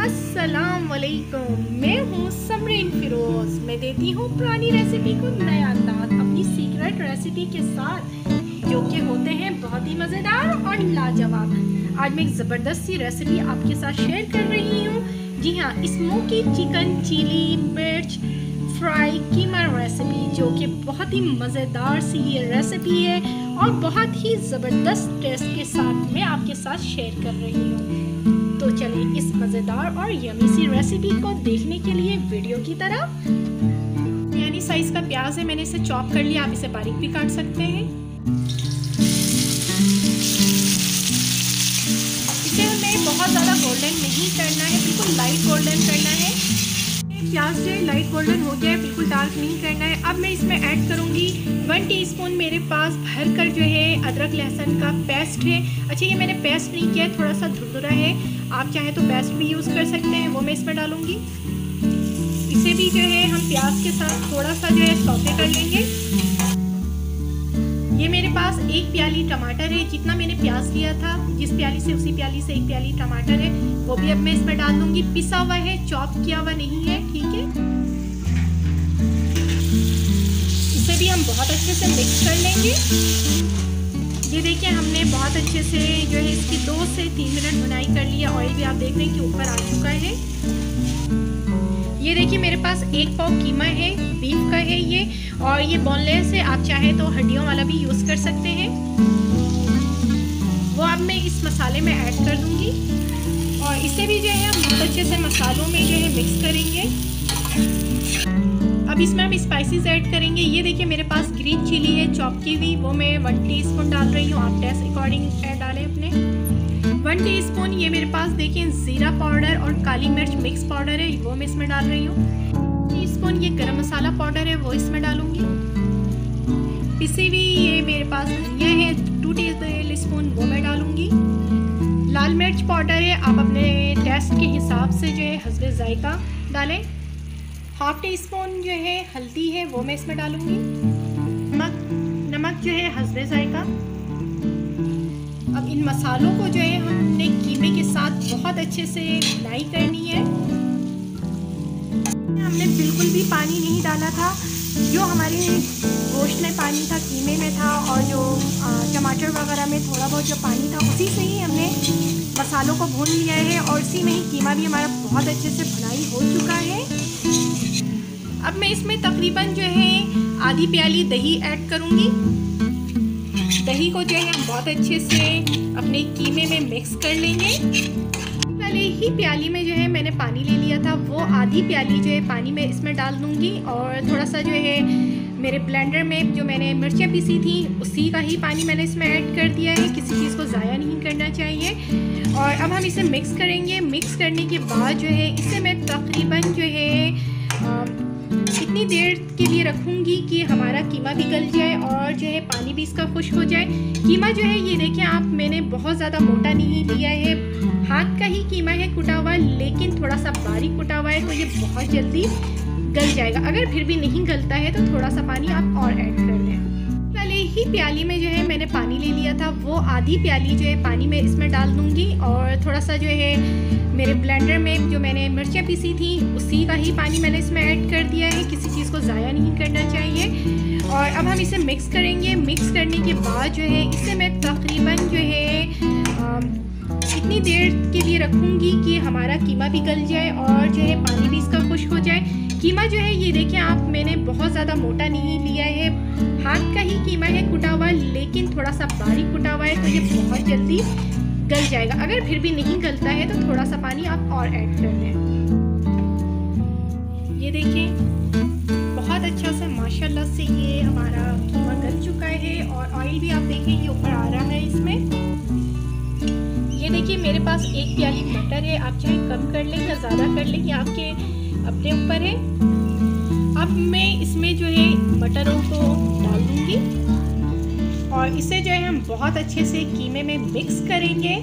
अस्सलाम वालेकुम मैं हूँ समरीन फिरोज। मैं देती हूँ पुरानी रेसिपी को नया अंदाज अपनी सीक्रेट रेसिपी के साथ, जो कि होते हैं बहुत ही मज़ेदार और लाजवाब। आज मैं एक ज़बरदस्त सी रेसिपी आपके साथ शेयर कर रही हूँ। जी हाँ स्मोकी चिकन चिली मिर्च फ्राई कीमा रेसिपी जो कि बहुत ही मज़ेदार सी ये रेसिपी है। और बहुत ही ज़बरदस्त टेस्ट के साथ मैं आपके साथ शेयर कर रही हूँ। तो चलिए इस मज़ेदार और यमी सी रेसिपी को देखने के लिए वीडियो की तरफ़। यानी साइज़ का प्याज है, मैंने इसे चॉप कर लिया, आप इसे बारीक भी काट सकते हैं। इसे हमें बहुत ज़्यादा गोल्डन नहीं करना है, बिल्कुल लाइट गोल्डन करना है। प्याज जो है लाइट गोल्डन हो गया है बिल्कुल डार्क नहीं करना है। अब मैं इसमें ऐड करूँगी वन टीस्पून मेरे पास भर कर जो है, अदरक, लहसुन का पेस्ट है। अच्छा ये मैंने पेस्ट नहीं किया है थोड़ा सा धुरधुरा है। आप चाहें तो पेस्ट भी यूज़ कर सकते हैं, वो मैं इसमें डालूँगी। इसे भी जो है, हम प्याज के साथ थोड़ा सा जो है सौते कर लेंगे। प्याली टमाटर है, जितना मैंने प्याज लिया था, जिस प्याली से, उसी प्याली से एक प्याली टमाटर है, वो भी अब मैं इसमें डाल दूँगी। पिसा हुआ है, चॉप किया हुआ नहीं है, ठीक है? इसे भी हम बहुत अच्छे से मिक्स कर लेंगे। ये देखिए, हमने बहुत अच्छे से जो है इसकी दो से तीन मिनट बुनाई कर लिया ऑयल भी आप देख रहे हैं कि ऊपर आ चुका है। ये देखिए, मेरे पास एक पाव कीमा है, बीफ का है ये, और ये बोनलेस है। आप चाहे तो हड्डियों वाला भी यूज़ कर सकते हैं। मैं इस मसाले में ऐड कर दूँगी। और इसे भी जो है, हम बहुत अच्छे से मसालों में जो है मिक्स करेंगे। अब इसमें हम स्पाइसेस ऐड करेंगे। ये देखिए, मेरे पास ग्रीन चिली है चॉप की हुई वो मैं वन टी डाल रही हूँ। आप टेस्ट अकॉर्डिंग ऐड डालें अपने। वन टीस्पून ये मेरे पास देखिए, ज़ीरा पाउडर और काली मिर्च मिक्स पाउडर है, वो मैं इसमें डाल रही हूँ। टी स्पून ये गरम मसाला पाउडर है, वो इसमें डालूँगी। पिसी हुई ये मेरे पास धनिया है टू टेबल स्पून वो मैं डालूँगी। लाल मिर्च पाउडर है, आप अपने टेस्ट के हिसाब से जो है हसब ज़ायका डालें। हाफ़ टी स्पून जो है हल्दी है, वो मैं इसमें डालूँगी। नमक नमक जो है हसब ज़ायका। अब इन मसालों को जो है हमने कीमे के साथ बहुत अच्छे से फ्राई करनी है। हमने बिल्कुल भी पानी नहीं डाला था। जो हमारे गोश्त में पानी था, कीमे में था और जो टमाटर वगैरह में थोड़ा बहुत जो पानी था, उसी से ही हमने मसालों को भून लिया है और इसी में ही कीमा भी हमारा बहुत अच्छे से भुनाई हो चुका है। अब मैं इसमें तकरीबन जो है आधी प्याली दही ऐड करूँगी। दही को जो है हम बहुत अच्छे से अपने कीमे में मिक्स कर लेंगे। पहले ही प्याली में जो है मैंने पानी ले लिया था। वो आधी प्याली जो है पानी में इसमें डाल दूँगी और थोड़ा सा जो है मेरे ब्लेंडर में जो मैंने मिर्चें पीसी थी, उसी का ही पानी मैंने इसमें ऐड कर दिया है। किसी चीज़ को ज़ाया नहीं करना चाहिए। और अब हम इसे मिक्स करेंगे। मिक्स करने के बाद जो है इसे मैं तकरीबन जो है इतनी देर के लिए रखूँगी कि हमारा कीमा भी गल जाए और जो है पानी भी इसका खुश हो जाए। कीमा जो है, ये देखें आप, मैंने बहुत ज़्यादा मोटा नहीं लिया है। हाथ का ही कीमा है कुटा हुआ, लेकिन थोड़ा सा बारीक कुटा हुआ है तो ये बहुत जल्दी गल जाएगा। अगर फिर भी नहीं गलता है तो थोड़ा सा पानी आप और ऐड कर लें। पहले ही प्याली में जो है मैंने पानी ले लिया था, वो आधी प्याली जो है पानी में इसमें डाल दूँगी, और थोड़ा सा जो है मेरे ब्लेंडर में जो मैंने मिर्चें पीसी थी, उसी का ही पानी मैंने इसमें ऐड कर दिया है। किसी चीज़ को ज़ाया नहीं करना चाहिए। और अब हम इसे मिक्स करेंगे। मिक्स करने के बाद जो है, इसे मैं तकरीबन जो है इतनी देर के लिए रखूँगी कि हमारा कीमा भी गल जाए और जो है पानी भी इसका खुश हो जाए। कीमा जो है, ये देखें आप मैंने बहुत ज़्यादा मोटा नहीं लिया है। हाथ का ही कीमा है कुटा हुआ, लेकिन थोड़ा सा बारीक कुटा हुआ है तो ये बहुत जल्दी गल जाएगा। अगर फिर भी नहीं गलता है तो थोड़ा सा पानी आप और ऐड कर दें ये देखिए, बहुत अच्छा सा, माशाल्लाह से ये हमारा कीमा गल चुका है और ऑयल भी आप देखें, ये ऊपर आ रहा है इसमें। ये देखिए, मेरे पास एक प्याली मटर है। आप चाहे कम कर लें या ज़्यादा कर लें, ये आपके अपने ऊपर है। अब मैं इसमें जो है मटरों को डाल दूँगी। और इसे जो है हम बहुत अच्छे से कीमे में मिक्स करेंगे।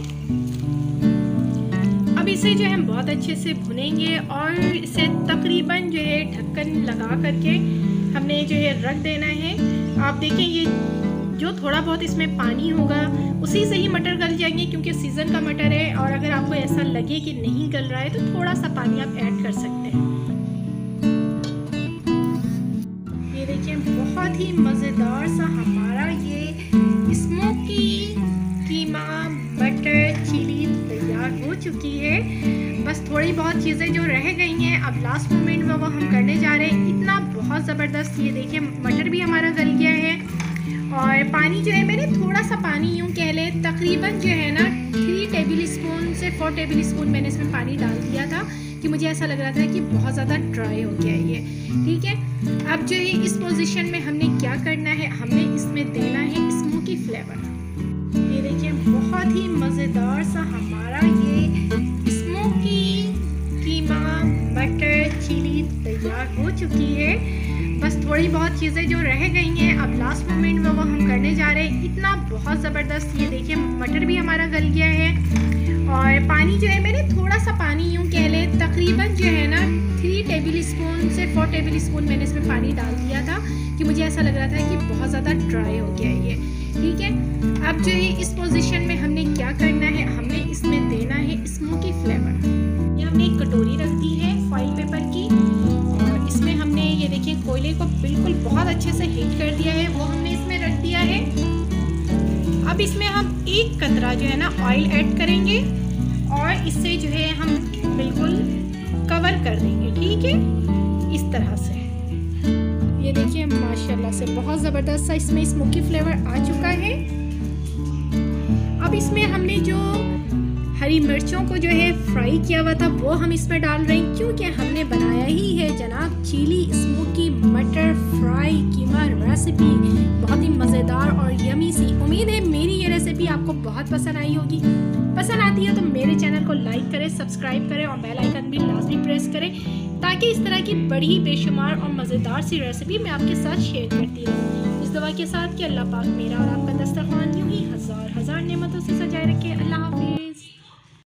अब इसे जो है हम बहुत अच्छे से भुनेंगे और इसे तकरीबन जो है ढक्कन लगा करके हमने जो है रख देना है। आप देखें ये जो थोड़ा बहुत इसमें पानी होगा, उसी से ही मटर गल जाएँगे क्योंकि सीज़न का मटर है और अगर आपको ऐसा लगे कि नहीं गल रहा है तो थोड़ा सा पानी आप ऐड कर सकते हैं। ये देखिए, बहुत ही मज़ेदार सा हमारा ये स्मोकी कीमा बटर चिली तैयार हो चुकी है। बस थोड़ी बहुत चीज़ें जो रह गई हैं, अब लास्ट मोमेंट में वो हम करने जा रहे हैं। इतना बहुत ज़बरदस्त ये देखिए, मटर भी हमारा गल गया है। और पानी जो है, मैंने थोड़ा सा पानी यूँ कह लें, तकरीबन जो है ना थ्री टेबल स्पून से फोर टेबल स्पून मैंने इसमें पानी डाल दिया था कि मुझे ऐसा लग रहा था कि बहुत ज़्यादा ड्राई हो गया ये। ठीक है? अब जो है, इस पोजीशन में हमने क्या करना है? हमने इसमें देना है स्मोकी फ्लेवर ये देखिए, बहुत ही मज़ेदार सा हमारा ये स्मोकी कीमा बटर चिली तैयार हो चुकी है। बस थोड़ी बहुत चीज़ें जो रह गई हैं, अब लास्ट मोमेंट में बहुत ज़बरदस्त। ये देखिए, मटर भी हमारा गल गया है। और पानी जो है, मैंने थोड़ा सा पानी यूँ कह लें, तकरीबन जो है ना थ्री टेबल स्पून से फोर टेबल स्पून मैंने इसमें पानी डाल दिया था कि मुझे ऐसा लग रहा था कि बहुत ज़्यादा ड्राई हो गया है ये। ठीक है? अब जो है, इस पोजीशन में हमने क्या करना है? हमने इसमें देना है स्मोकी फ्लेवर ये हमने एक कटोरी रख दी है फॉइल पेपर की। और इसमें हमने, ये देखिए, कोयले को बिल्कुल बहुत अच्छे से हीट कर दिया है। वो हमने इसमें रख दिया है इसमें हम एक कतरा जो है ना ऑयल ऐड करेंगे और इससे जो है हम बिल्कुल कवर कर देंगे, ठीक है? इस तरह से। ये देखिए, माशाल्लाह से बहुत ज़बरदस्त सा इसमें स्मोकी फ्लेवर आ चुका है। अब इसमें हमने जो हरी मिर्चों को जो है फ्राई किया हुआ था, वो हम इसमें डाल रहे हैं, क्योंकि हमने बनाया ही है जनाब चिली बहुत पसंद आई होगी। पसंद आती है तो मेरे चैनल को लाइक करें, सब्सक्राइब करें और बेल आइकन भी लाजमी प्रेस करें ताकि इस तरह की बड़ी, बेशुमार और मज़ेदार सी रेसिपी मैं आपके साथ शेयर करती रहूँ। इस दवा के साथ कि अल्लाह पाक मेरा और आपका दस्तरखान यूँ ही हज़ार हज़ार नेमतों से सजाए रखे। अल्लाह